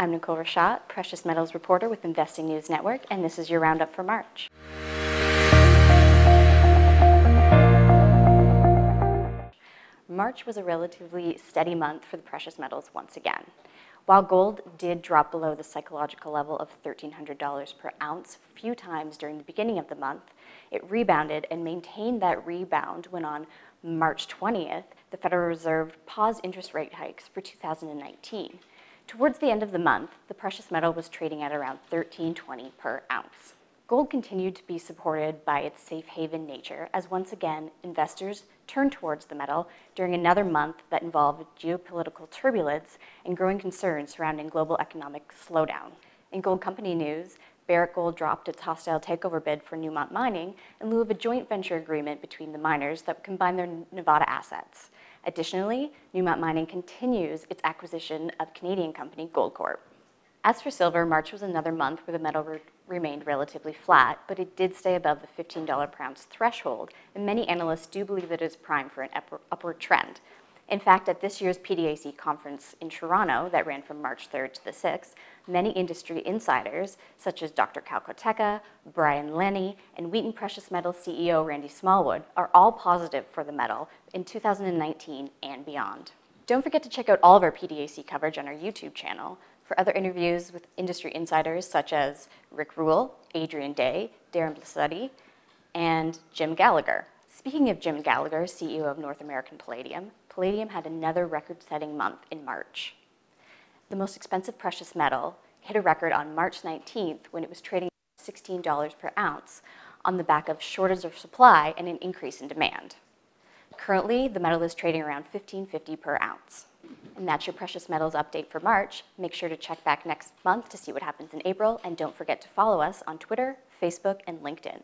I'm Nicole Rashotte, precious metals reporter with Investing News Network, and this is your roundup for March. March was a relatively steady month for the precious metals once again. While gold did drop below the psychological level of $1,300 per ounce a few times during the beginning of the month, it rebounded and maintained that rebound when on March 20th, the Federal Reserve paused interest rate hikes for 2019. Towards the end of the month, the precious metal was trading at around $13.20 per ounce. Gold continued to be supported by its safe haven nature as once again investors turned towards the metal during another month that involved geopolitical turbulence and growing concerns surrounding global economic slowdown. In gold company news, Barrick Gold dropped its hostile takeover bid for Newmont Mining in lieu of a joint venture agreement between the miners that would combine their Nevada assets. Additionally, Newmont Mining continues its acquisition of Canadian company Goldcorp. As for silver, March was another month where the metal re remained relatively flat, but it did stay above the $15 per ounce threshold, and many analysts do believe that it is primed for an upward trend. In fact, at this year's PDAC conference in Toronto that ran from March 3rd to the 6th, many industry insiders, such as Dr. Koteka, Brian Lenny, and Wheaton Precious Metals CEO Randy Smallwood, are all positive for the metal in 2019 and beyond. Don't forget to check out all of our PDAC coverage on our YouTube channel for other interviews with industry insiders such as Rick Rule, Adrian Day, Darren Blasutti, and Jim Gallagher. Speaking of Jim Gallagher, CEO of North American Palladium, Palladium had another record-setting month in March. The most expensive precious metal hit a record on March 19th when it was trading $16 per ounce on the back of shortage of supply and an increase in demand. Currently, the metal is trading around $15.50 per ounce. And that's your precious metals update for March. Make sure to check back next month to see what happens in April, and don't forget to follow us on Twitter, Facebook, and LinkedIn.